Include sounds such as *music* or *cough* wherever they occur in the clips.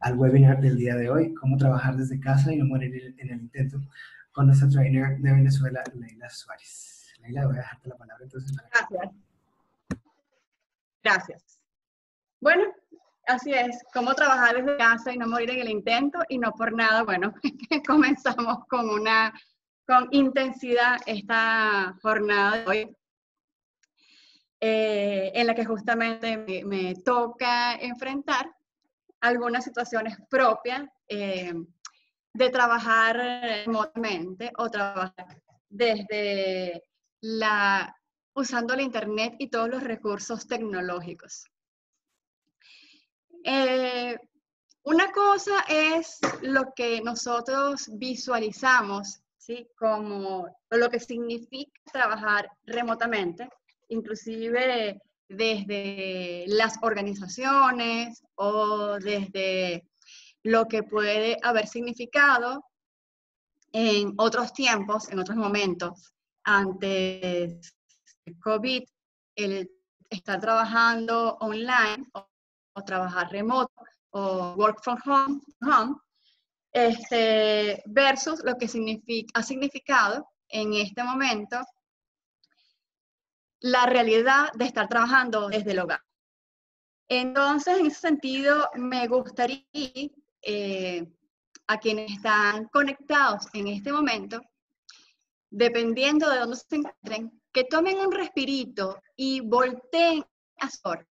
al webinar del día de hoy, cómo trabajar desde casa y no morir en el intento, con nuestra trainer de Venezuela, Leila Suárez. Leila, voy a dejarte la palabra entonces. Gracias. Gracias. Bueno, así es, cómo trabajar desde casa y no morir en el intento y no por nada, bueno, *laughs* comenzamos con una, con intensidad esta jornada de hoy. Eh, en la que justamente me, toca enfrentar algunas situaciones propias eh, de trabajar remotamente o trabajar desde la, usando el Internet y todos los recursos tecnológicos. Eh, una cosa es lo que nosotros visualizamos, ¿sí? Como lo que significa trabajar remotamente, inclusive desde las organizaciones o desde lo que puede haber significado en otros tiempos, en otros momentos, antes del COVID, el estar trabajando online o, trabajar remoto o work from home, este, versus lo que significa, ha significado en este momento la realidad de estar trabajando desde el hogar. Entonces, en ese sentido, me gustaría eh, a quienes están conectados en este momento, dependiendo de dónde se encuentren, que tomen un respirito y volteen a Sor.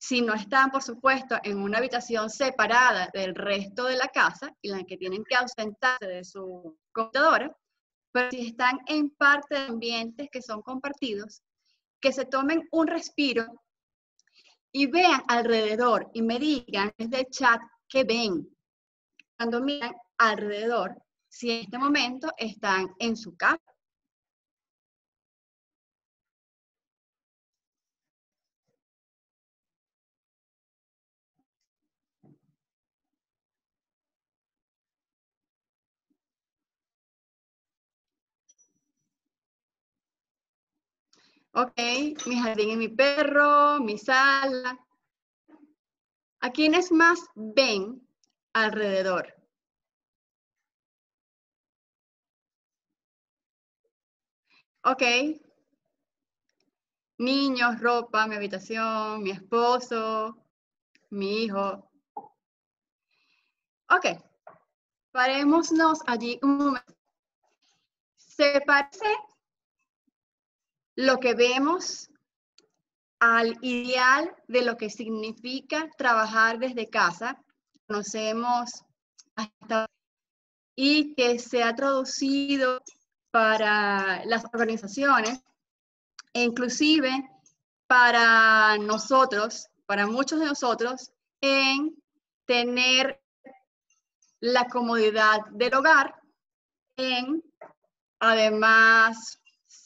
Si no están, por supuesto, en una habitación separada del resto de la casa y la que tienen que ausentarse de su computadora, pero si están en parte de ambientes que son compartidos, que se tomen un respiro y vean alrededor y me digan desde el chat qué ven. Cuando miran alrededor, si en este momento están en su casa. Ok, mi jardín y mi perro, mi sala. ¿A quiénes más ven alrededor? Ok. Niños, ropa, mi habitación, mi esposo, mi hijo. Ok. Parémonos allí un momento. ¿Se parece lo que vemos al ideal de lo que significa trabajar desde casa. Conocemos hasta y que se ha traducido para las organizaciones e inclusive para nosotros, para muchos de nosotros, en tener la comodidad del hogar, en además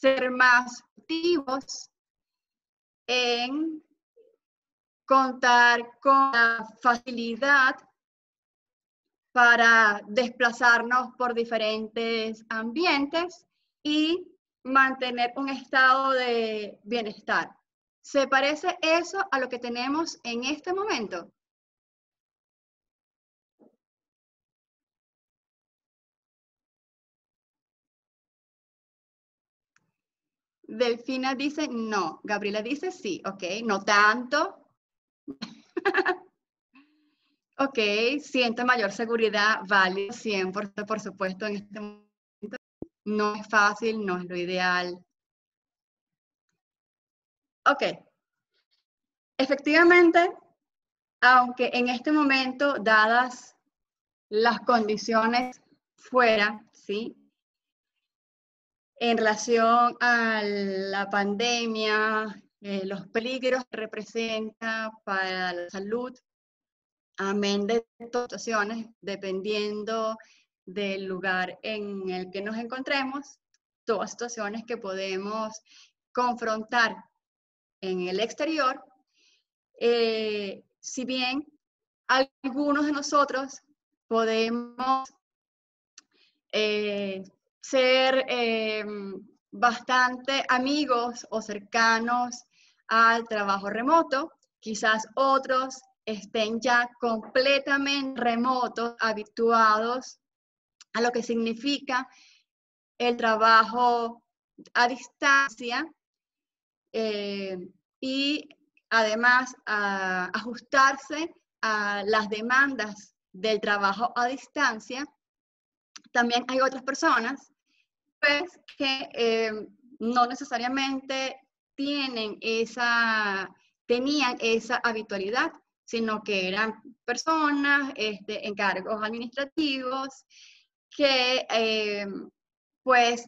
ser más activos, en contar con la facilidad para desplazarnos por diferentes ambientes y mantener un estado de bienestar. ¿Se parece eso a lo que tenemos en este momento? Delfina dice no. Gabriela dice sí. Ok, no tanto. *laughs* ok, siento mayor seguridad, vale 100%, por supuesto, en este momento. No es fácil, no es lo ideal. Ok. Efectivamente, aunque en este momento, dadas las condiciones fuera, ¿sí? En relación a la pandemia, eh, los peligros que representa para la salud, amén de situaciones, dependiendo del lugar en el que nos encontremos, todas situaciones que podemos confrontar en el exterior, eh, si bien algunos de nosotros podemos eh, ser em, bastante amigos o cercanos al trabajo remoto, quizás otros estén ya completamente remotos, habituados a lo que significa el trabajo a distancia eh, y además a ajustarse a las demandas del trabajo a distancia. También hay otras personas que eh, no necesariamente tienen esa, tenían esa habitualidad, sino que eran personas este, en cargos administrativos que eh, pues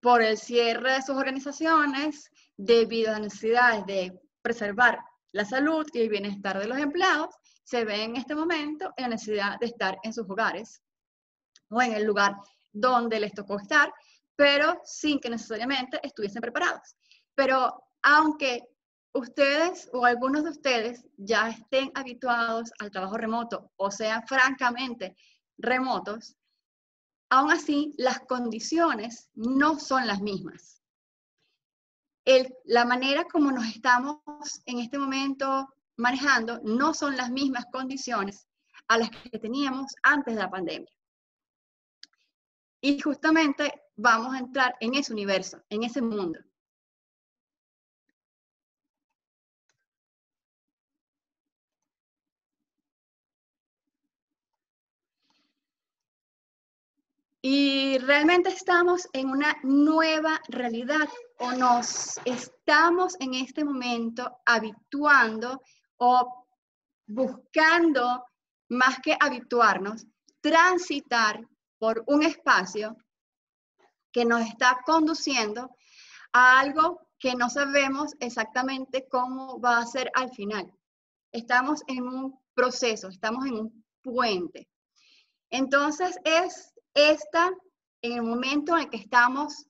por el cierre de sus organizaciones, debido a las necesidades de preservar la salud y el bienestar de los empleados, se ven en este momento en la necesidad de estar en sus hogares o en el lugar donde les tocó estar, pero sin que necesariamente estuviesen preparados. Pero aunque ustedes o algunos de ustedes ya estén habituados al trabajo remoto o sean francamente remotos, aún así las condiciones no son las mismas. la manera como nos estamos en este momento manejando no son las mismas condiciones a las que teníamos antes de la pandemia. Y justamente vamos a entrar en ese universo, en ese mundo. Y realmente estamos en una nueva realidad o nos estamos en este momento habituando o buscando, más que habituarnos, transitar por un espacio que nos está conduciendo a algo que no sabemos exactamente cómo va a ser al final. Estamos en un proceso, estamos en un puente. Entonces es esta, en el momento en que estamos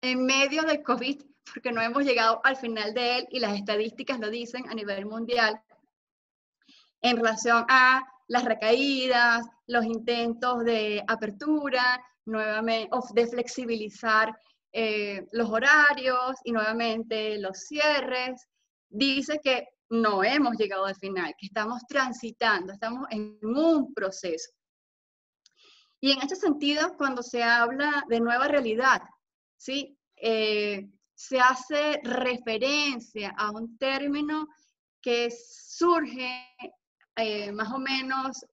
en medio del COVID, porque no hemos llegado al final de él y las estadísticas lo dicen a nivel mundial, en relación a las recaídas, los intentos de apertura, nuevamente, o de flexibilizar eh, los horarios y nuevamente los cierres, dice que no hemos llegado al final, que estamos transitando, estamos en un proceso. Y en este sentido, cuando se habla de nueva realidad, ¿sí? Eh, se hace referencia a un término que surge eh, más o menos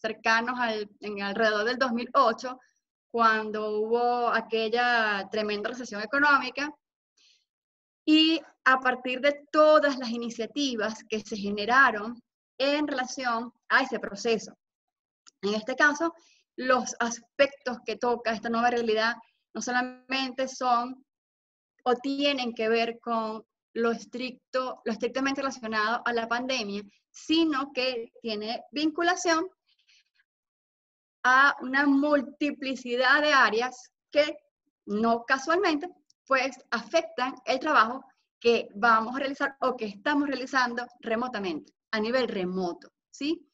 cercanos al, en alrededor del 2008, cuando hubo aquella tremenda recesión económica y a partir de todas las iniciativas que se generaron en relación a ese proceso. En este caso, los aspectos que toca esta nueva realidad no solamente son o tienen que ver con lo estricto, lo estrictamente relacionado a la pandemia, sino que tiene vinculación a una multiplicidad de áreas que no casualmente pues afectan el trabajo que vamos a realizar o que estamos realizando remotamente, a nivel remoto, ¿sí?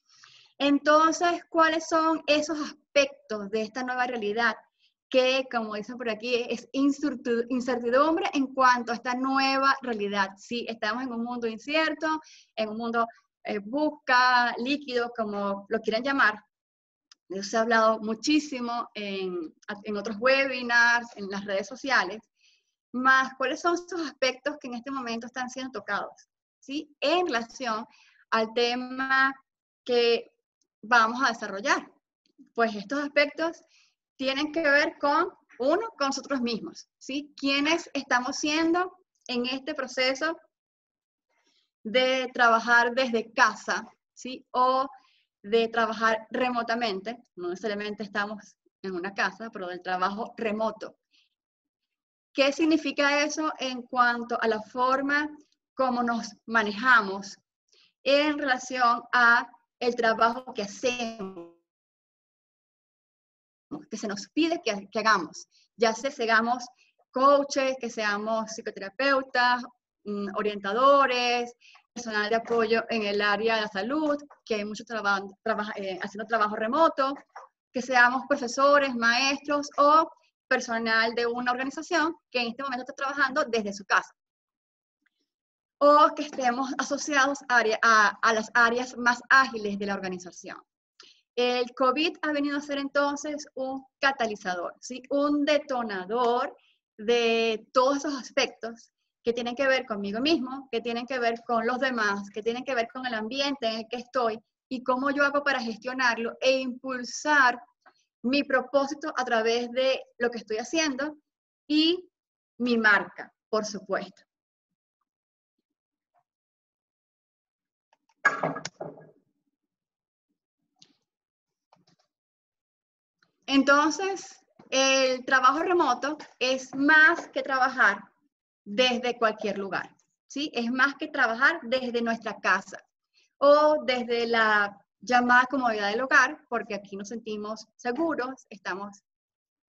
Entonces, ¿cuáles son esos aspectos de esta nueva realidad que, como dicen por aquí, es incertidumbre en cuanto a esta nueva realidad? Sí, estamos en un mundo incierto, en un mundo eh, busca, líquido, como lo quieran llamar. De eso se ha hablado muchísimo en, en otros webinars, en las redes sociales más cuáles son esos aspectos que en este momento están siendo tocados, ¿sí? En relación al tema que vamos a desarrollar. Pues estos aspectos tienen que ver con, uno, con nosotros mismos, ¿sí? ¿Quiénes estamos siendo en este proceso de trabajar desde casa, ¿sí? O de trabajar remotamente, no necesariamente estamos en una casa, pero del trabajo remoto, ¿Qué significa eso en cuanto a la forma como nos manejamos en relación a el trabajo que hacemos, que se nos pide que, hagamos, ya sea seamos coaches, que seamos psicoterapeutas, mm, orientadores, personal de apoyo en el área de la salud, que hay muchos trabajo, eh, haciendo trabajo remoto, que seamos profesores, maestros o personal de una organización que en este momento está trabajando desde su casa. o que estemos asociados a, las áreas más ágiles de la organización. El COVID ha venido a ser entonces un catalizador, ¿sí? un detonador de todos esos aspectos que tienen que ver conmigo mismo, que tienen que ver con los demás, que tienen que ver con el ambiente en el que estoy y cómo yo hago para gestionarlo e impulsar mi propósito a través de lo que estoy haciendo y mi marca, por supuesto. Entonces, el trabajo remoto es más que trabajar desde cualquier lugar, ¿sí? Es más que trabajar desde nuestra casa o desde la llamada comodidad del hogar, porque aquí nos sentimos seguros, estamos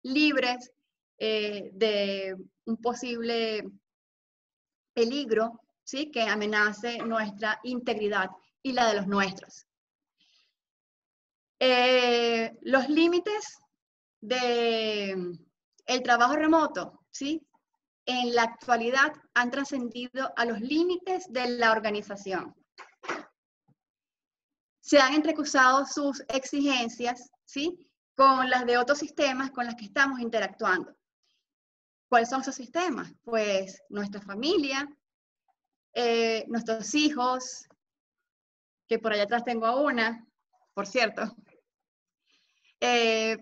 libres eh, de un posible peligro, ¿sí? Que amenace nuestra integridad y la de los nuestros. Eh, los límites del el trabajo remoto, ¿sí? En la actualidad han trascendido a los límites de la organización. Se han entrecruzado sus exigencias, ¿sí? Con las de otros sistemas con las que estamos interactuando. ¿Cuáles son esos sistemas? Pues nuestra familia, eh, nuestros hijos, que por allá atrás tengo a una, por cierto, eh,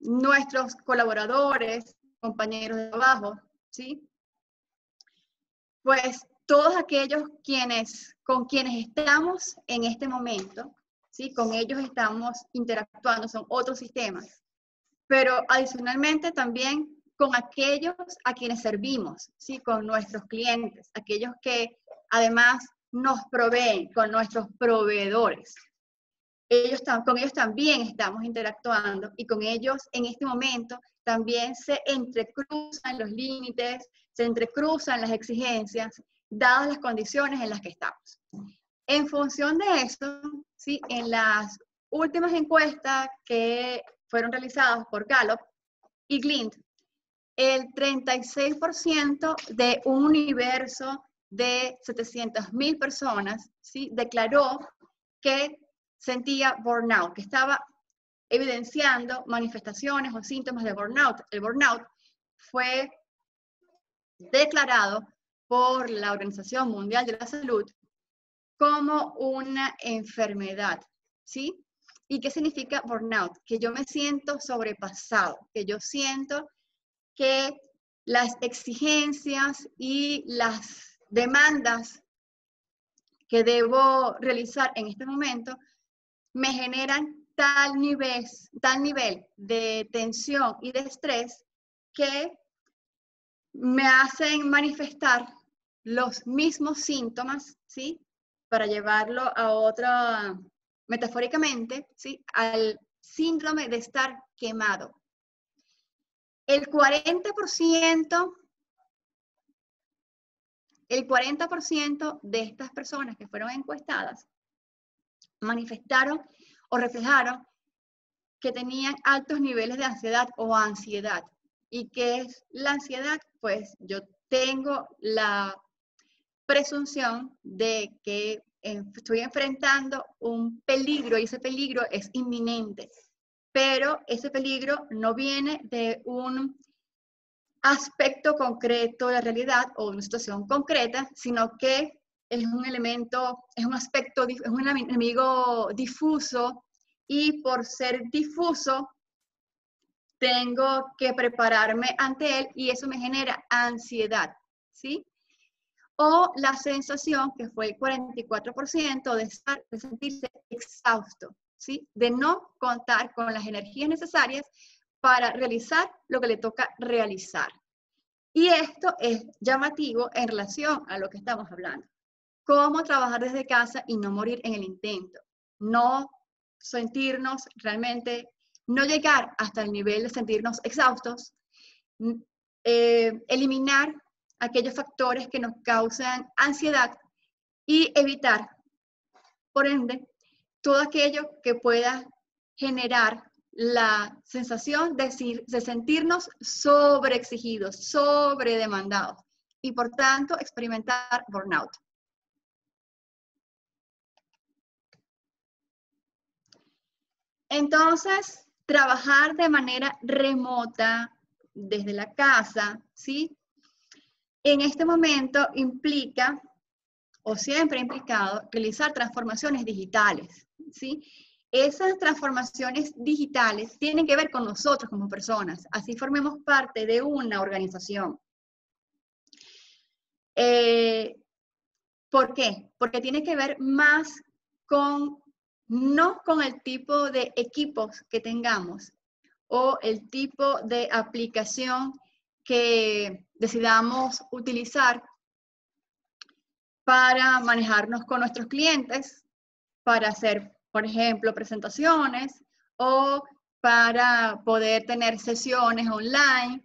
nuestros colaboradores, compañeros de trabajo, ¿sí? Pues todos aquellos quienes, con quienes estamos en este momento, ¿sí? Con ellos estamos interactuando, son otros sistemas. Pero adicionalmente también con aquellos a quienes servimos, ¿sí? Con nuestros clientes, aquellos que además nos proveen, con nuestros proveedores, ellos, con ellos también estamos interactuando y con ellos en este momento también se entrecruzan los límites, se entrecruzan las exigencias, dadas las condiciones en las que estamos. En función de eso, ¿sí? en las últimas encuestas que fueron realizadas por Gallup y Glint, el 36% de un universo de 700.000 personas ¿sí? declaró que sentía burnout, que estaba evidenciando manifestaciones o síntomas de burnout. El burnout fue declarado por la Organización Mundial de la Salud como una enfermedad, ¿sí? ¿Y qué significa burnout? Que yo me siento sobrepasado, que yo siento que las exigencias y las demandas que debo realizar en este momento me generan tal nivel, tal nivel de tensión y de estrés que me hacen manifestar los mismos síntomas, ¿sí? Para llevarlo a otra, metafóricamente, ¿sí? Al síndrome de estar quemado. El 40%, el 40% de estas personas que fueron encuestadas manifestaron o reflejaron que tenían altos niveles de ansiedad o ansiedad. ¿Y qué es la ansiedad? Pues yo tengo la presunción de que estoy enfrentando un peligro y ese peligro es inminente, pero ese peligro no viene de un aspecto concreto de la realidad o una situación concreta, sino que es un elemento, es un aspecto, es un enemigo difuso y por ser difuso tengo que prepararme ante él y eso me genera ansiedad, ¿sí? O la sensación, que fue el 44%, de, estar, de sentirse exhausto, ¿sí? De no contar con las energías necesarias para realizar lo que le toca realizar. Y esto es llamativo en relación a lo que estamos hablando cómo trabajar desde casa y no morir en el intento, no sentirnos realmente, no llegar hasta el nivel de sentirnos exhaustos, eh, eliminar aquellos factores que nos causan ansiedad y evitar, por ende, todo aquello que pueda generar la sensación de, de sentirnos sobreexigidos, sobredemandados y por tanto experimentar burnout. Entonces, trabajar de manera remota desde la casa, ¿sí? En este momento implica, o siempre ha implicado, realizar transformaciones digitales, ¿sí? Esas transformaciones digitales tienen que ver con nosotros como personas, así formemos parte de una organización. Eh, ¿Por qué? Porque tiene que ver más con, no con el tipo de equipos que tengamos o el tipo de aplicación que decidamos utilizar para manejarnos con nuestros clientes, para hacer, por ejemplo, presentaciones o para poder tener sesiones online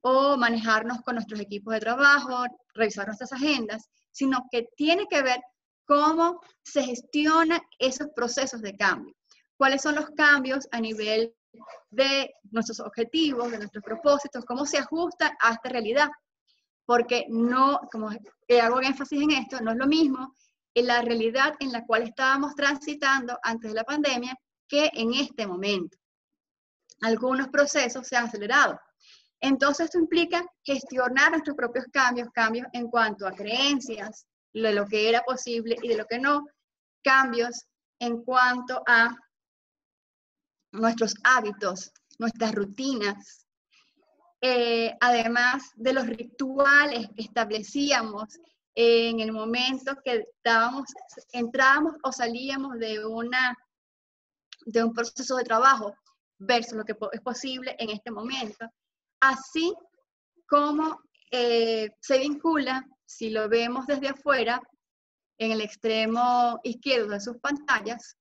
o manejarnos con nuestros equipos de trabajo, revisar nuestras agendas, sino que tiene que ver cómo se gestionan esos procesos de cambio. ¿Cuáles son los cambios a nivel de nuestros objetivos, de nuestros propósitos, cómo se ajusta a esta realidad? Porque no, como hago énfasis en esto, no es lo mismo en la realidad en la cual estábamos transitando antes de la pandemia que en este momento. Algunos procesos se han acelerado, entonces, esto implica gestionar nuestros propios cambios, cambios en cuanto a creencias, de lo que era posible y de lo que no, cambios en cuanto a nuestros hábitos, nuestras rutinas, eh, además de los rituales que establecíamos en el momento que estábamos, entrábamos o salíamos de, una, de un proceso de trabajo versus lo que es posible en este momento. Así como eh, se vincula, si lo vemos desde afuera, en el extremo izquierdo de sus pantallas,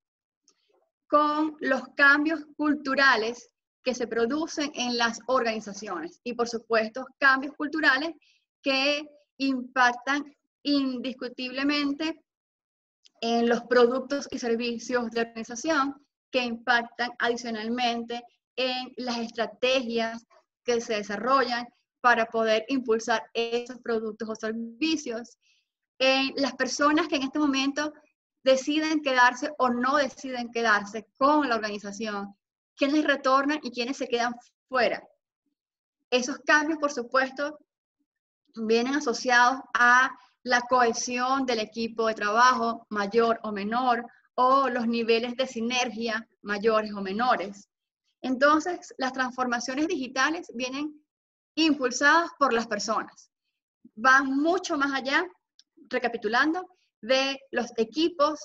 con los cambios culturales que se producen en las organizaciones y por supuesto cambios culturales que impactan indiscutiblemente en los productos y servicios de organización, que impactan adicionalmente en las estrategias que se desarrollan para poder impulsar esos productos o servicios. en las personas que en este momento deciden quedarse o no deciden quedarse con la organización, quiénes retornan y quiénes se quedan fuera. Esos cambios, por supuesto, vienen asociados a la cohesión del equipo de trabajo mayor o menor o los niveles de sinergia mayores o menores. Entonces, las transformaciones digitales vienen impulsadas por las personas. Van mucho más allá, recapitulando, de los equipos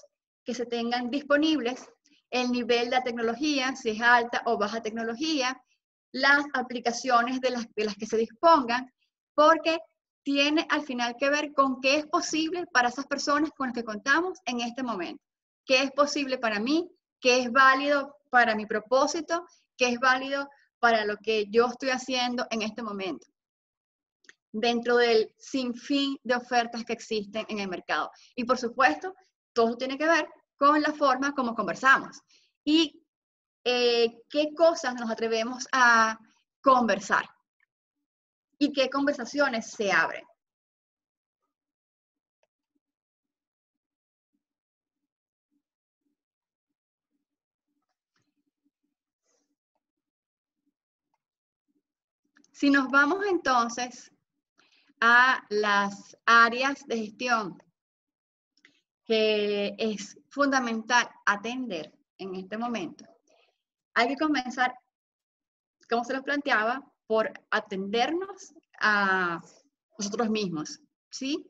que se tengan disponibles, el nivel de tecnología, si es alta o baja tecnología, las aplicaciones de las, de las que se dispongan, porque tiene al final que ver con qué es posible para esas personas con las que contamos en este momento. ¿Qué es posible para mí? ¿Qué es válido para mi propósito? que es válido para lo que yo estoy haciendo en este momento, dentro del sinfín de ofertas que existen en el mercado. Y por supuesto, todo tiene que ver con la forma como conversamos y eh, qué cosas nos atrevemos a conversar y qué conversaciones se abren. Si nos vamos entonces a las áreas de gestión que es fundamental atender en este momento, hay que comenzar, como se los planteaba, por atendernos a nosotros mismos, ¿sí?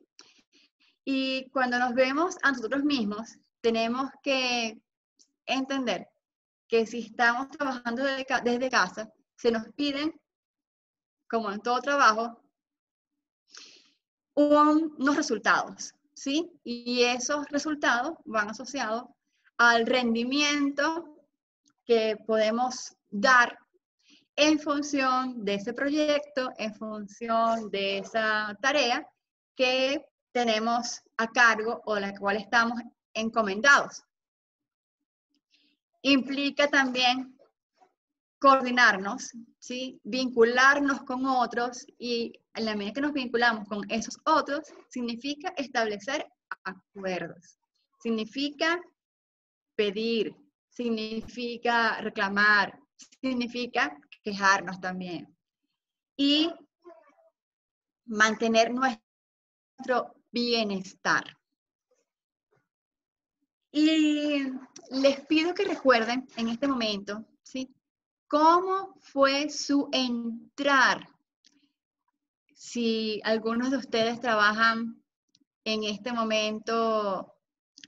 Y cuando nos vemos a nosotros mismos, tenemos que entender que si estamos trabajando desde, casa, se nos piden como en todo trabajo, unos resultados, ¿sí? Y esos resultados van asociados al rendimiento que podemos dar en función de ese proyecto, en función de esa tarea que tenemos a cargo o la cual estamos encomendados. Implica también coordinarnos, ¿sí? vincularnos con otros y en la medida que nos vinculamos con esos otros, significa establecer acuerdos, significa pedir, significa reclamar, significa quejarnos también. Y mantener nuestro bienestar. Y les pido que recuerden en este momento, ¿sí? ¿Cómo fue su entrar? Si algunos de ustedes trabajan en este momento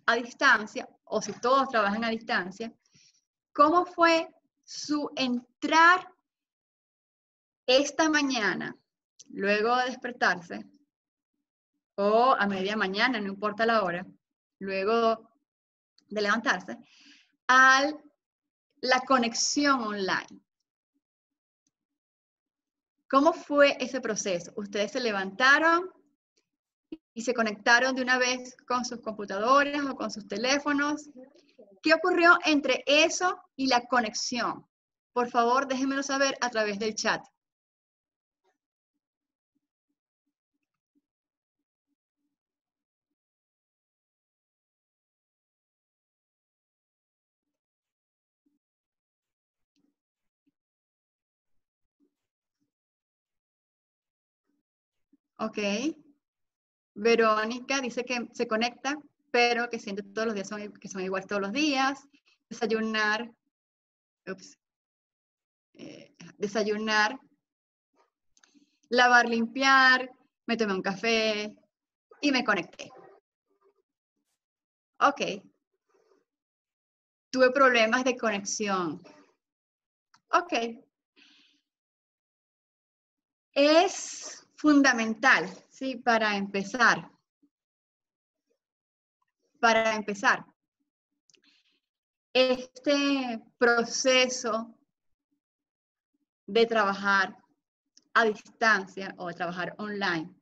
a distancia, o si todos trabajan a distancia, ¿cómo fue su entrar esta mañana, luego de despertarse, o a media mañana, no importa la hora, luego de levantarse, a la conexión online? ¿Cómo fue ese proceso? ¿Ustedes se levantaron y se conectaron de una vez con sus computadoras o con sus teléfonos. ¿Qué ocurrió entre eso y la conexión? Por favor, déjenmelo saber a través del chat. Ok. Verónica dice que se conecta, pero que siente todos los días que son iguales todos los días. Desayunar, ups, eh, desayunar, lavar, limpiar, me tomé un café y me conecté. Ok. Tuve problemas de conexión. Ok. Es fundamental, ¿sí? Para empezar. Para empezar. Este proceso de trabajar a distancia o de trabajar online,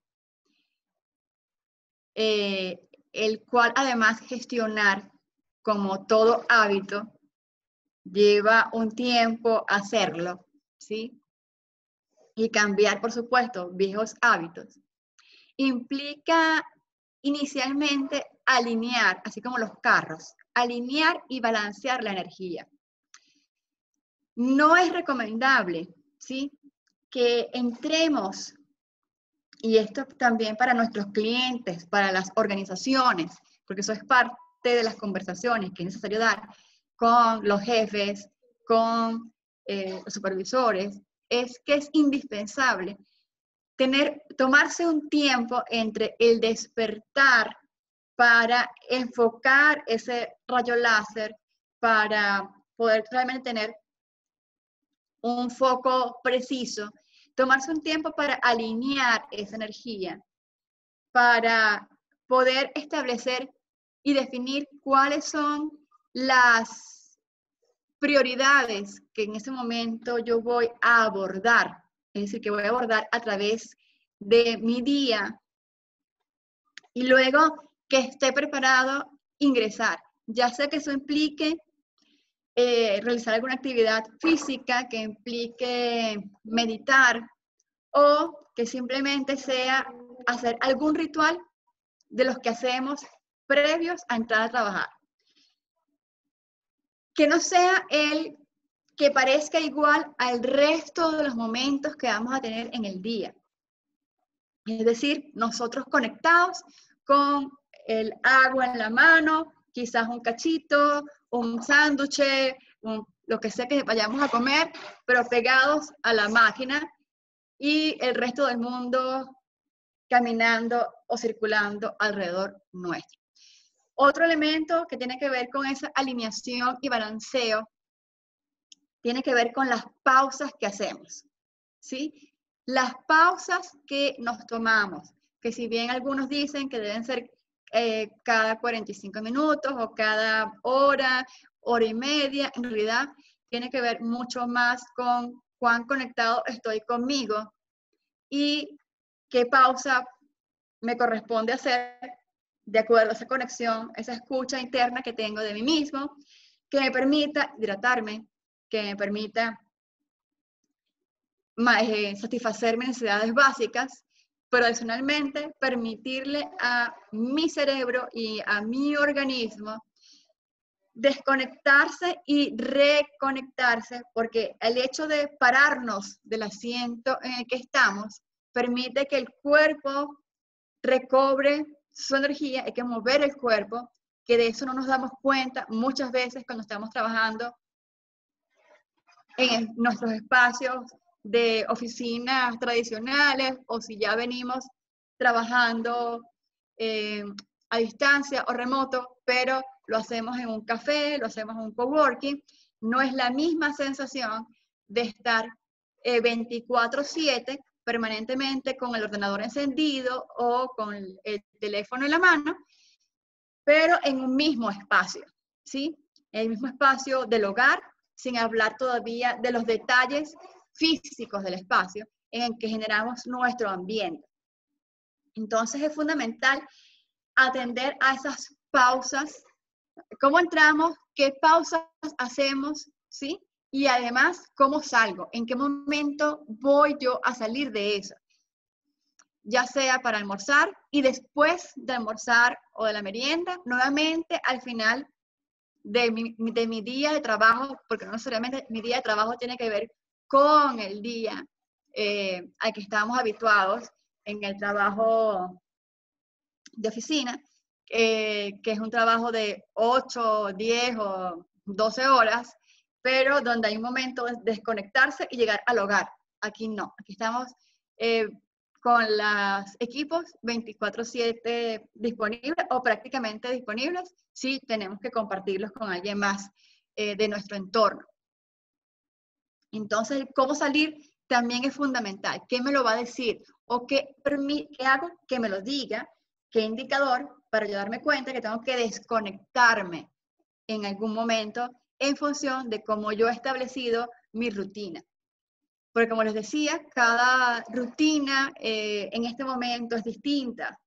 eh, el cual además gestionar como todo hábito lleva un tiempo hacerlo, ¿sí? Y cambiar, por supuesto, viejos hábitos, implica inicialmente alinear, así como los carros, alinear y balancear la energía. No es recomendable, ¿sí? Que entremos, y esto también para nuestros clientes, para las organizaciones, porque eso es parte de las conversaciones que es necesario dar con los jefes, con eh, los supervisores, es que es indispensable tener, tomarse un tiempo entre el despertar para enfocar ese rayo láser, para poder realmente tener un foco preciso, tomarse un tiempo para alinear esa energía, para poder establecer y definir cuáles son las prioridades que en ese momento yo voy a abordar, es decir, que voy a abordar a través de mi día y luego que esté preparado ingresar, ya sea que eso implique eh, realizar alguna actividad física, que implique meditar o que simplemente sea hacer algún ritual de los que hacemos previos a entrar a trabajar que no sea el que parezca igual al resto de los momentos que vamos a tener en el día. Es decir, nosotros conectados con el agua en la mano, quizás un cachito, un sándwich, lo que sea que vayamos a comer, pero pegados a la máquina y el resto del mundo caminando o circulando alrededor nuestro. Otro elemento que tiene que ver con esa alineación y balanceo tiene que ver con las pausas que hacemos, ¿sí? Las pausas que nos tomamos, que si bien algunos dicen que deben ser eh, cada 45 minutos o cada hora, hora y media, en realidad tiene que ver mucho más con cuán conectado estoy conmigo y qué pausa me corresponde hacer de acuerdo a esa conexión, esa escucha interna que tengo de mí mismo, que me permita hidratarme, que me permita eh, satisfacer mis necesidades básicas, pero adicionalmente permitirle a mi cerebro y a mi organismo desconectarse y reconectarse, porque el hecho de pararnos del asiento en el que estamos permite que el cuerpo recobre su energía, hay que mover el cuerpo, que de eso no nos damos cuenta muchas veces cuando estamos trabajando en nuestros espacios de oficinas tradicionales o si ya venimos trabajando eh, a distancia o remoto, pero lo hacemos en un café, lo hacemos en un coworking, no es la misma sensación de estar 24/7 eh, permanentemente con el ordenador encendido o con el teléfono en la mano, pero en un mismo espacio, ¿sí? El mismo espacio del hogar, sin hablar todavía de los detalles físicos del espacio en el que generamos nuestro ambiente. Entonces es fundamental atender a esas pausas, cómo entramos, qué pausas hacemos, ¿sí? Y además, cómo salgo, en qué momento voy yo a salir de eso. Ya sea para almorzar y después de almorzar o de la merienda, nuevamente al final de mi, de mi día de trabajo, porque no necesariamente mi día de trabajo tiene que ver con el día eh, al que estamos habituados en el trabajo de oficina, eh, que es un trabajo de 8, 10 o 12 horas, pero donde hay un momento de desconectarse y llegar al hogar. Aquí no, aquí estamos eh, con los equipos 24/7 disponibles o prácticamente disponibles si tenemos que compartirlos con alguien más de nuestro entorno. Entonces, cómo salir también es fundamental. ¿Qué me lo va a decir? ¿O qué, qué hago que me lo diga? ¿Qué indicador para yo darme cuenta que tengo que desconectarme en algún momento en función de cómo yo he establecido mi rutina? Porque como les decía, cada rutina eh, en este momento es distinta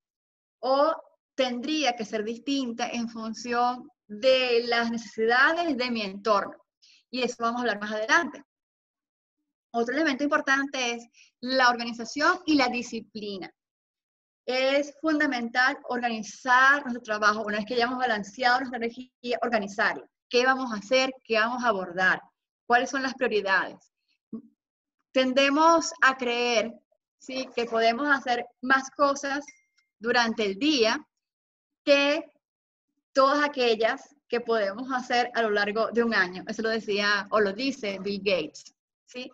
o tendría que ser distinta en función de las necesidades de mi entorno. Y eso vamos a hablar más adelante. Otro elemento importante es la organización y la disciplina. Es fundamental organizar nuestro trabajo. Una vez que hayamos balanceado nuestra energía, organizarlo. ¿Qué vamos a hacer? ¿Qué vamos a abordar? ¿Cuáles son las prioridades? Tendemos a creer ¿sí? que podemos hacer más cosas durante el día que todas aquellas que podemos hacer a lo largo de un año. Eso lo decía o lo dice Bill Gates. ¿sí?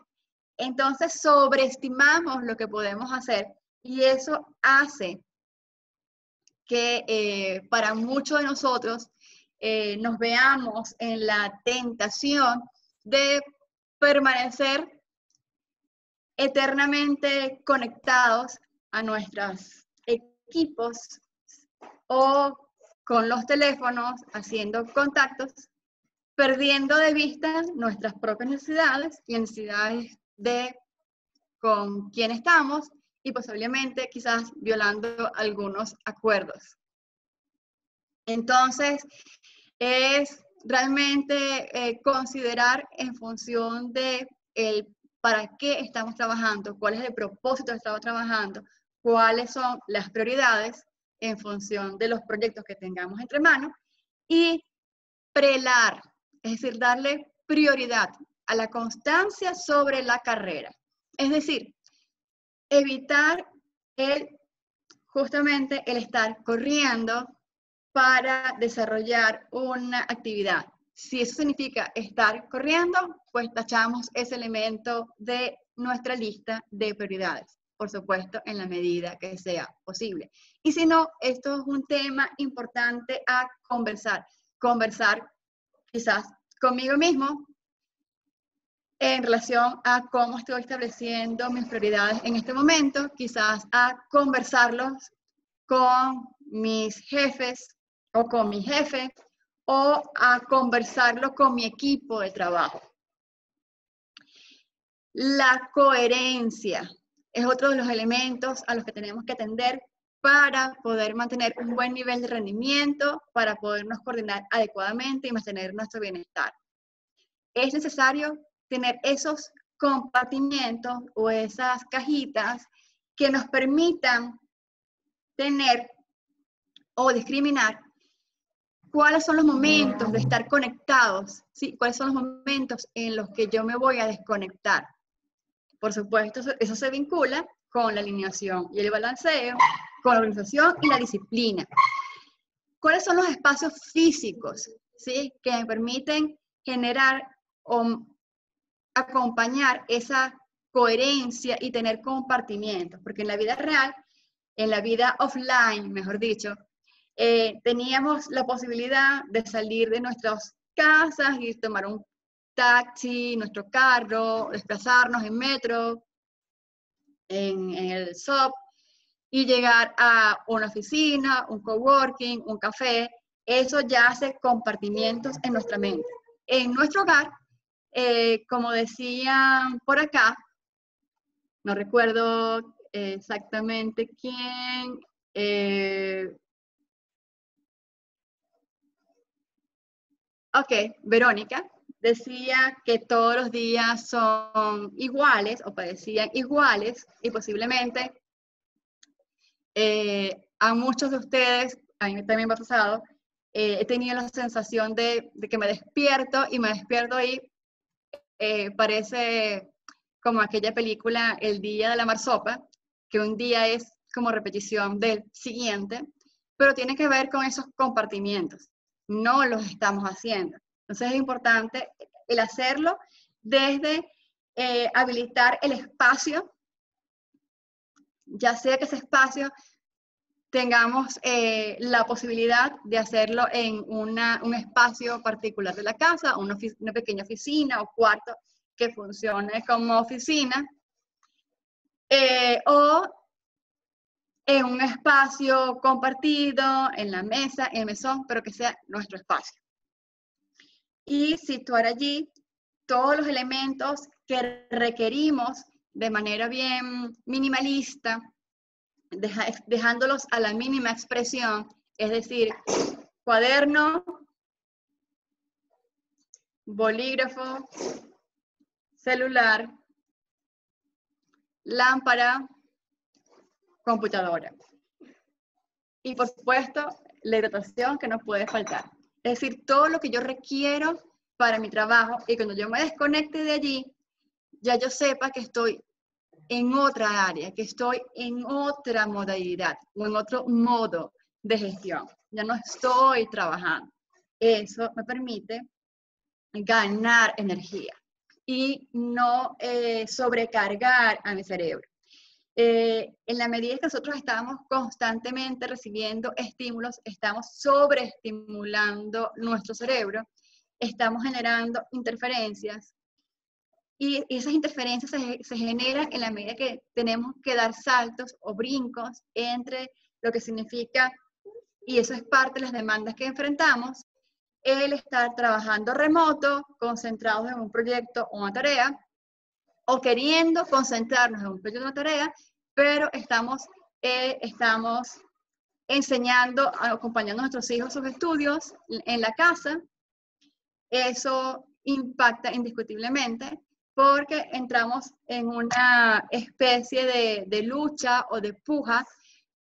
Entonces sobreestimamos lo que podemos hacer y eso hace que eh, para muchos de nosotros eh, nos veamos en la tentación de permanecer eternamente conectados a nuestros equipos o con los teléfonos haciendo contactos, perdiendo de vista nuestras propias necesidades y necesidades de con quién estamos y posiblemente quizás violando algunos acuerdos. Entonces, es realmente eh, considerar en función de el para qué estamos trabajando, cuál es el propósito de estar trabajando, cuáles son las prioridades en función de los proyectos que tengamos entre manos y prelar, es decir, darle prioridad a la constancia sobre la carrera. Es decir, evitar el, justamente el estar corriendo para desarrollar una actividad. Si eso significa estar corriendo, pues tachamos ese elemento de nuestra lista de prioridades, por supuesto, en la medida que sea posible. Y si no, esto es un tema importante a conversar. Conversar quizás conmigo mismo, en relación a cómo estoy estableciendo mis prioridades en este momento, quizás a conversarlos con mis jefes o con mi jefe o a conversarlo con mi equipo de trabajo. La coherencia es otro de los elementos a los que tenemos que atender para poder mantener un buen nivel de rendimiento, para podernos coordinar adecuadamente y mantener nuestro bienestar. Es necesario tener esos compartimientos o esas cajitas que nos permitan tener o discriminar cuáles son los momentos de estar conectados, ¿sí? cuáles son los momentos en los que yo me voy a desconectar. Por supuesto, eso se vincula con la alineación y el balanceo, con la organización y la disciplina. ¿Cuáles son los espacios físicos ¿sí? que me permiten generar o acompañar esa coherencia y tener compartimientos? Porque en la vida real, en la vida offline, mejor dicho, eh, teníamos la posibilidad de salir de nuestras casas y tomar un taxi, nuestro carro, desplazarnos en metro, en, en el SOP y llegar a una oficina, un coworking, un café. Eso ya hace compartimientos en nuestra mente. En nuestro hogar, eh, como decían por acá, no recuerdo exactamente quién, eh, Ok, Verónica decía que todos los días son iguales o parecían iguales y posiblemente eh, a muchos de ustedes, a mí también me ha pasado, eh, he tenido la sensación de, que me despierto y me despierto y eh, parece como aquella película El Día de la Marsopa, que un día es como repetición del siguiente, pero tiene que ver con esos compartimientos no los estamos haciendo. Entonces es importante el hacerlo desde eh, habilitar el espacio, ya sea que ese espacio tengamos eh, la posibilidad de hacerlo en un espacio particular de la casa, una, una pequeña oficina o cuarto que funcione como oficina, eh, o en un espacio compartido, en la mesa, en el mesón, pero que sea nuestro espacio. Y situar allí todos los elementos que requerimos de manera bien minimalista, dejándolos a la mínima expresión, es decir, cuaderno, bolígrafo, celular, lámpara, computadora. Y por supuesto, la hidratación que no puede faltar. Es decir, todo lo que yo requiero para mi trabajo y cuando yo me desconecte de allí, ya yo sepa que estoy en otra área, que estoy en otra modalidad o en otro modo de gestión. Ya no estoy trabajando. Eso me permite ganar energía y no eh, sobrecargar a mi cerebro. Eh, en la medida que nosotros estamos constantemente recibiendo estímulos, estamos sobreestimulando nuestro cerebro, estamos generando interferencias y esas interferencias se, se, generan en la medida que tenemos que dar saltos o brincos entre lo que significa, y eso es parte de las demandas que enfrentamos, el estar trabajando remoto, concentrados en un proyecto o una tarea, o queriendo concentrarnos en de una tarea, pero estamos, eh, estamos enseñando, acompañando a nuestros hijos sus estudios en la casa. Eso impacta indiscutiblemente porque entramos en una especie de, de lucha o de puja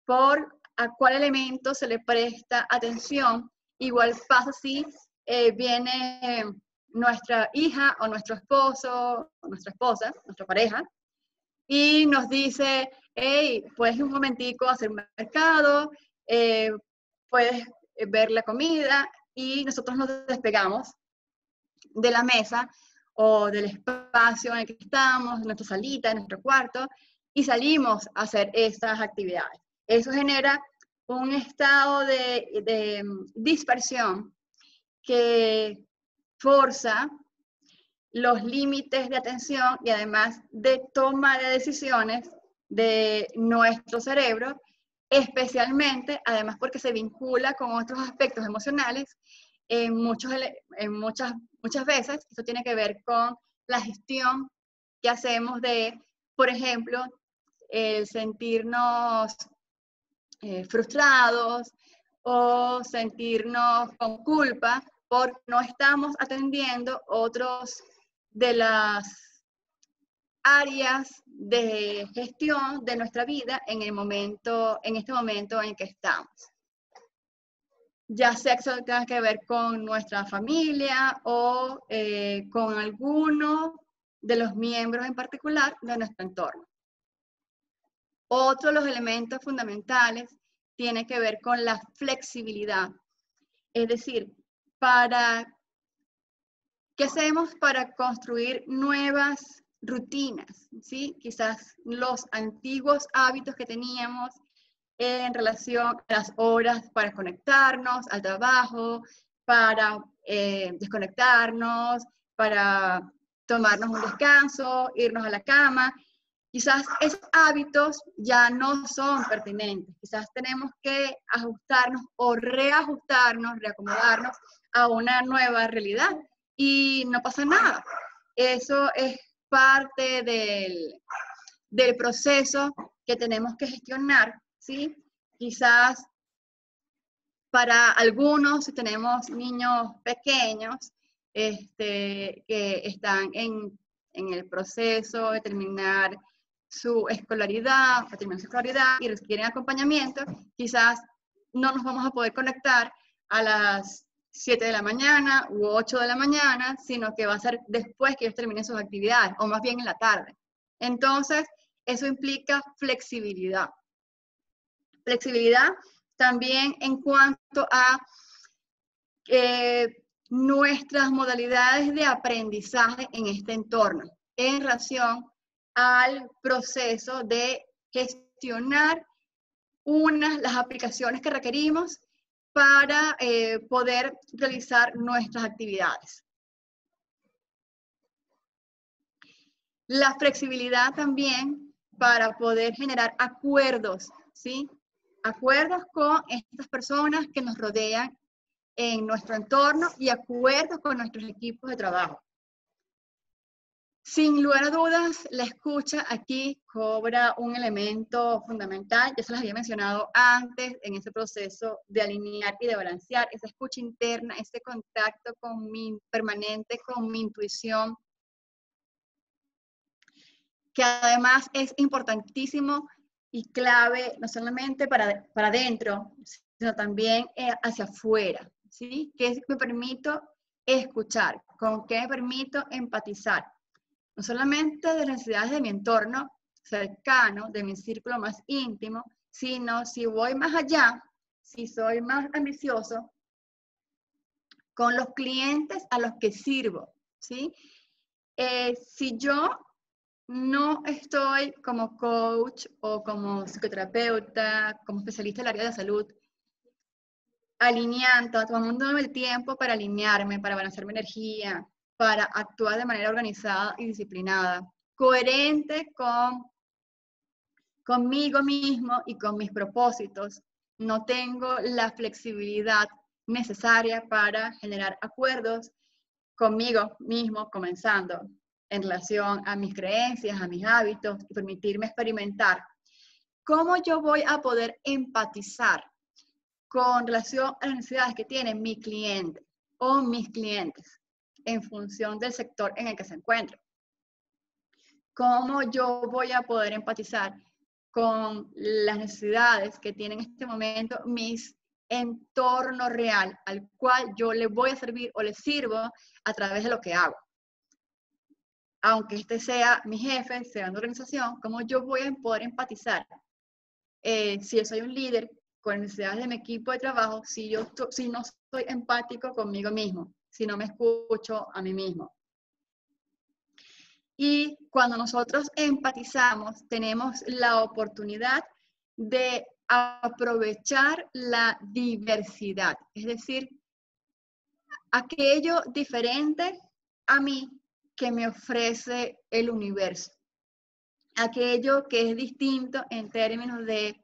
por a cuál elemento se le presta atención. Igual pasa si eh, viene nuestra hija o nuestro esposo, o nuestra esposa, nuestra pareja, y nos dice, hey, puedes un momentico hacer un mercado, eh, puedes eh, ver la comida, y nosotros nos despegamos de la mesa o del espacio en el que estamos, de nuestra salita, de nuestro cuarto, y salimos a hacer estas actividades. Eso genera un estado de, de dispersión que forza los límites de atención y además de toma de decisiones de nuestro cerebro, especialmente, además porque se vincula con otros aspectos emocionales, en, muchos, en muchas, muchas veces esto tiene que ver con la gestión que hacemos de, por ejemplo, sentirnos eh, frustrados o sentirnos con culpa porque no estamos atendiendo otros de las áreas de gestión de nuestra vida en el momento, en este momento en que estamos. ya sea que tenga que ver con nuestra familia o eh, con alguno de los miembros en particular de nuestro entorno. Otro de los elementos fundamentales tiene que ver con la flexibilidad. Es decir, para ¿qué hacemos para construir nuevas rutinas? ¿sí? Quizás los antiguos hábitos que teníamos en relación a las horas para conectarnos al trabajo, para eh, desconectarnos, para tomarnos un descanso, irnos a la cama. Quizás esos hábitos ya no son pertinentes. Quizás tenemos que ajustarnos o reajustarnos, reacomodarnos a una nueva realidad y no pasa nada. Eso es parte del, del proceso que tenemos que gestionar ¿sí? Quizás para algunos, si tenemos niños pequeños este, que están en, en, el proceso de terminar su escolaridad, terminar su escolaridad y requieren acompañamiento, quizás no nos vamos a poder conectar a las 7 de la mañana u 8 de la mañana, sino que va a ser después que ellos terminen sus actividades, o más bien en la tarde. Entonces, eso implica flexibilidad flexibilidad también en cuanto a eh, nuestras modalidades de aprendizaje en este entorno en relación al proceso de gestionar unas las aplicaciones que requerimos para eh, poder realizar nuestras actividades. La flexibilidad también para poder generar acuerdos, ¿sí? acuerdos con estas personas que nos rodean en nuestro entorno y acuerdos con nuestros equipos de trabajo. Sin lugar a dudas, la escucha aquí cobra un elemento fundamental, ya se los había mencionado antes en ese proceso de alinear y de balancear, esa escucha interna, ese contacto con mi, permanente con mi intuición, que además es importantísimo y clave no solamente para, para adentro, sino también eh, hacia afuera, ¿sí? ¿Qué me permito escuchar? ¿Con qué me permito empatizar? No solamente de las necesidades de mi entorno cercano, de mi círculo más íntimo, sino si voy más allá, si soy más ambicioso, con los clientes a los que sirvo, ¿sí? Eh, si yo no estoy como coach o como psicoterapeuta, como especialista en el área de salud, alineando, tomándome el tiempo para alinearme, para balancear mi energía, para actuar de manera organizada y disciplinada, coherente con conmigo mismo y con mis propósitos. No tengo la flexibilidad necesaria para generar acuerdos conmigo mismo, comenzando en relación a mis creencias, a mis hábitos y permitirme experimentar. ¿Cómo yo voy a poder empatizar con relación a las necesidades que tiene mi cliente o mis clientes en función del sector en el que se encuentran? ¿Cómo yo voy a poder empatizar con las necesidades que tienen en este momento mis entorno real al cual yo le voy a servir o le sirvo a través de lo que hago? aunque este sea mi jefe, sea una organización, ¿cómo yo voy a poder empatizar? Eh, si soy un líder con necesidades de mi equipo de trabajo, si yo si no soy empático conmigo mismo, si no me escucho a mí mismo. Y cuando nosotros empatizamos, tenemos la oportunidad de aprovechar la diversidad, es decir, aquello diferente a mí que me ofrece el universo. Aquello que es distinto en términos de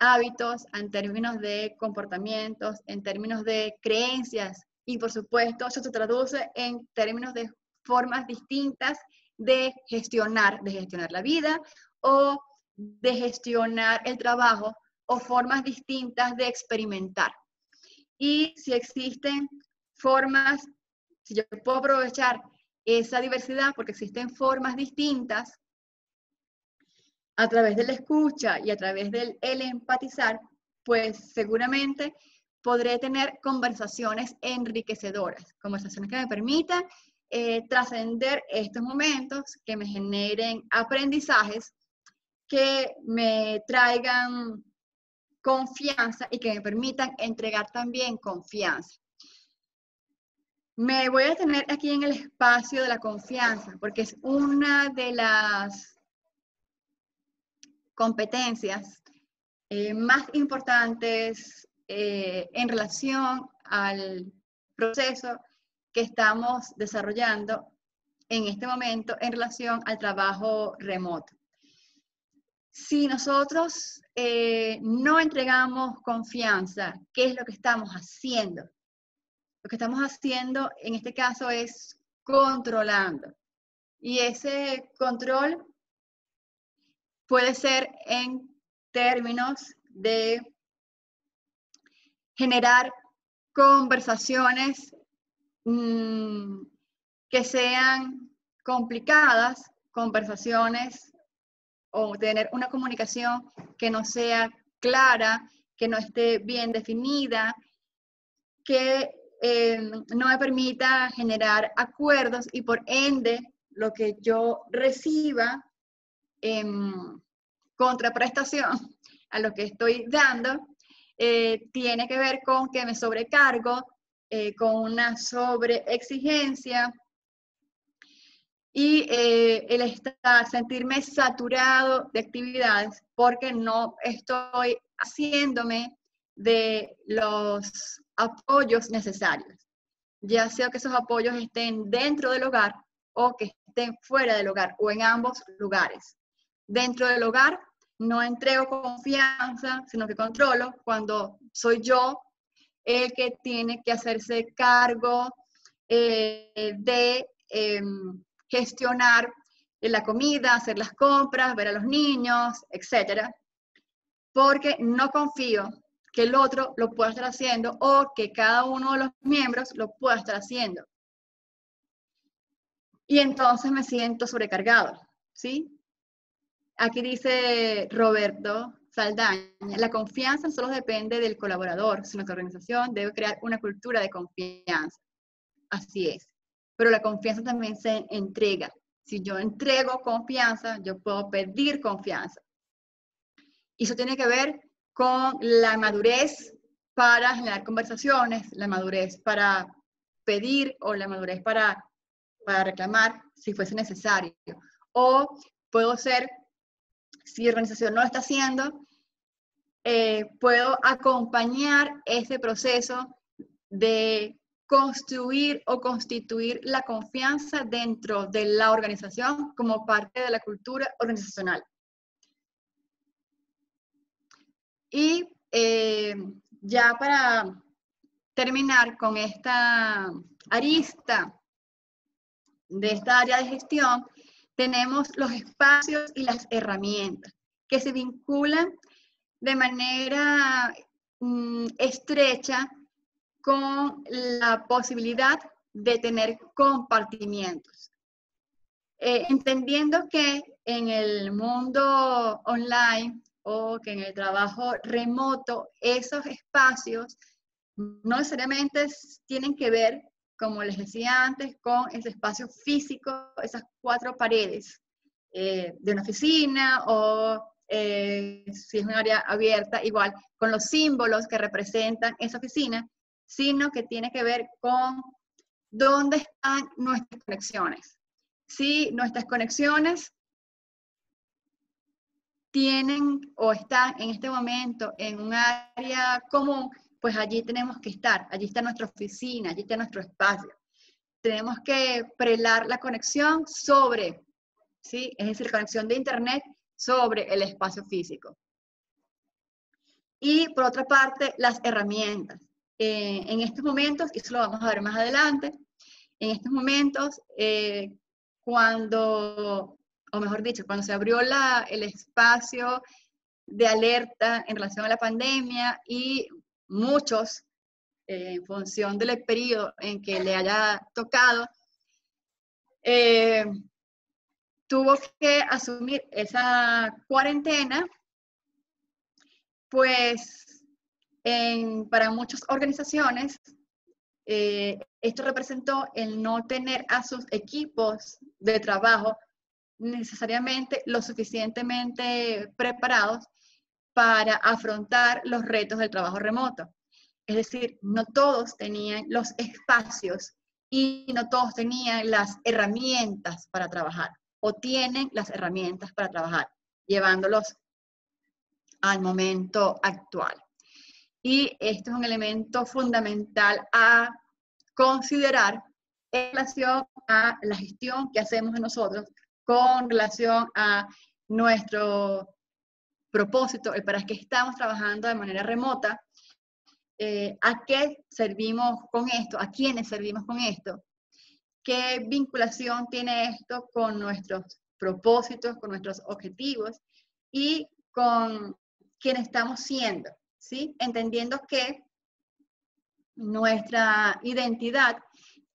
hábitos, en términos de comportamientos, en términos de creencias y por supuesto eso se traduce en términos de formas distintas de gestionar, de gestionar la vida o de gestionar el trabajo o formas distintas de experimentar. Y si existen formas, si yo puedo aprovechar esa diversidad porque existen formas distintas a través de la escucha y a través del el empatizar, pues seguramente podré tener conversaciones enriquecedoras, conversaciones que me permitan eh, trascender estos momentos, que me generen aprendizajes, que me traigan confianza y que me permitan entregar también confianza. Me voy a tener aquí en el espacio de la confianza, porque es una de las competencias eh, más importantes eh, en relación al proceso que estamos desarrollando en este momento en relación al trabajo remoto. Si nosotros eh, no entregamos confianza, ¿qué es lo que estamos haciendo? Lo que estamos haciendo en este caso es controlando. Y ese control puede ser en términos de generar conversaciones mm, que sean complicadas, conversaciones o tener una comunicación que no sea clara, que no esté bien definida, que eh, no me permita generar acuerdos y por ende lo que yo reciba en contraprestación a lo que estoy dando eh, tiene que ver con que me sobrecargo, eh, con una sobreexigencia y eh, el estar, sentirme saturado de actividades porque no estoy haciéndome de los apoyos necesarios, ya sea que esos apoyos estén dentro del hogar o que estén fuera del hogar o en ambos lugares. Dentro del hogar no entrego confianza, sino que controlo cuando soy yo el que tiene que hacerse cargo eh, de em, gestionar la comida, hacer las compras, ver a los niños, etc. Porque no confío que el otro lo pueda estar haciendo o que cada uno de los miembros lo pueda estar haciendo. Y entonces me siento sobrecargado, ¿sí? Aquí dice Roberto Saldaña, la confianza solo depende del colaborador. Si nuestra organización debe crear una cultura de confianza. Así es. Pero la confianza también se entrega. Si yo entrego confianza, yo puedo pedir confianza. Y eso tiene que ver con la madurez para generar conversaciones, la madurez para pedir o la madurez para, para reclamar si fuese necesario. O puedo ser si la organización no lo está haciendo, eh, puedo acompañar ese proceso de construir o constituir la confianza dentro de la organización como parte de la cultura organizacional. Y eh, ya para terminar con esta arista de esta área de gestión, tenemos los espacios y las herramientas que se vinculan de manera mm, estrecha con la posibilidad de tener compartimientos. Eh, entendiendo que en el mundo online o que en el trabajo remoto, esos espacios no necesariamente tienen que ver como les decía antes, con ese espacio físico, esas cuatro paredes eh, de una oficina o eh, si es un área abierta, igual, con los símbolos que representan esa oficina, sino que tiene que ver con dónde están nuestras conexiones. Si nuestras conexiones tienen o están en este momento en un área común, pues allí tenemos que estar, allí está nuestra oficina, allí está nuestro espacio. Tenemos que prelar la conexión sobre, ¿sí? Es decir, conexión de Internet sobre el espacio físico. Y por otra parte, las herramientas. Eh, en estos momentos, y eso lo vamos a ver más adelante, en estos momentos, eh, cuando, o mejor dicho, cuando se abrió el espacio de alerta en relación a la pandemia y muchos, eh, en función del periodo en que le haya tocado, eh, tuvo que asumir esa cuarentena, pues para muchas organizaciones, eh, esto representó el no tener a sus equipos de trabajo necesariamente lo suficientemente preparados para afrontar los retos del trabajo remoto. Es decir, no todos tenían los espacios y no todos tenían las herramientas para trabajar o tienen las herramientas para trabajar, llevándolos al momento actual. Y esto es un elemento fundamental a considerar en relación a la gestión que hacemos nosotros con relación a nuestro propósito, el para qué estamos trabajando de manera remota, eh, a qué servimos con esto, a quiénes servimos con esto, qué vinculación tiene esto con nuestros propósitos, con nuestros objetivos y con quién estamos siendo, ¿sí? Entendiendo que nuestra identidad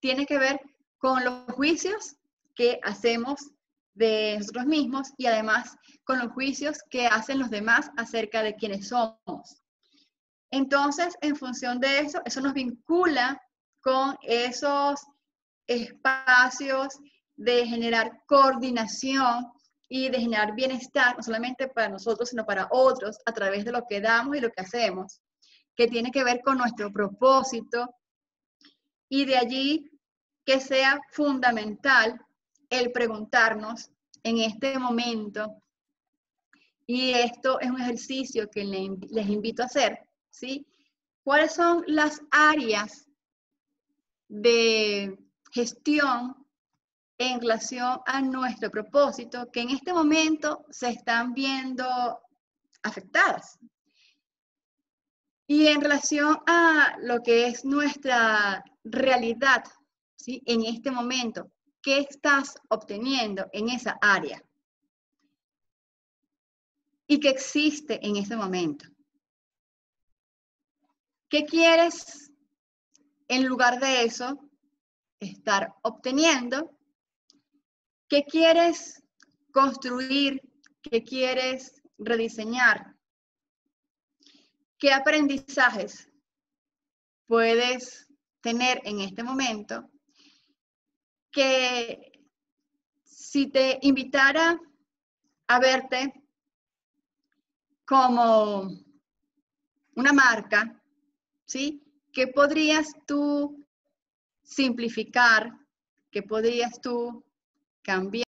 tiene que ver con los juicios que hacemos de nosotros mismos y además con los juicios que hacen los demás acerca de quiénes somos. Entonces, en función de eso, eso nos vincula con esos espacios de generar coordinación y de generar bienestar, no solamente para nosotros, sino para otros, a través de lo que damos y lo que hacemos, que tiene que ver con nuestro propósito, y de allí que sea fundamental el preguntarnos en este momento, y esto es un ejercicio que les invito a hacer, ¿sí? ¿Cuáles son las áreas de gestión en relación a nuestro propósito que en este momento se están viendo afectadas? Y en relación a lo que es nuestra realidad, ¿sí? En este momento, ¿qué estás obteniendo en esa área? ¿Y qué existe en ese momento? ¿Qué quieres en lugar de eso estar obteniendo? ¿Qué quieres construir? ¿Qué quieres rediseñar? ¿Qué aprendizajes puedes tener en este momento que si te invitara a verte como una marca, ¿sí? ¿Qué podrías tú simplificar? ¿Qué podrías tú cambiar?